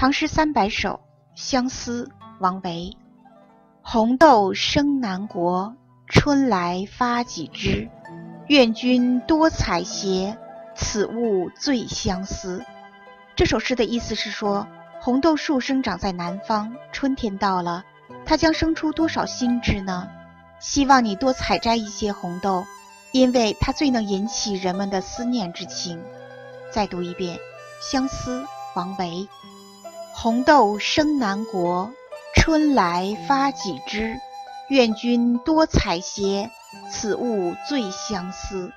唐诗三百首·相思，王维。红豆生南国，春来发几枝。愿君多采撷，此物最相思。这首诗的意思是说，红豆树生长在南方，春天到了，它将生出多少新枝呢？希望你多采摘一些红豆，因为它最能引起人们的思念之情。再读一遍《相思》，王维。红豆生南国，春来发几枝。愿君多采撷，此物最相思。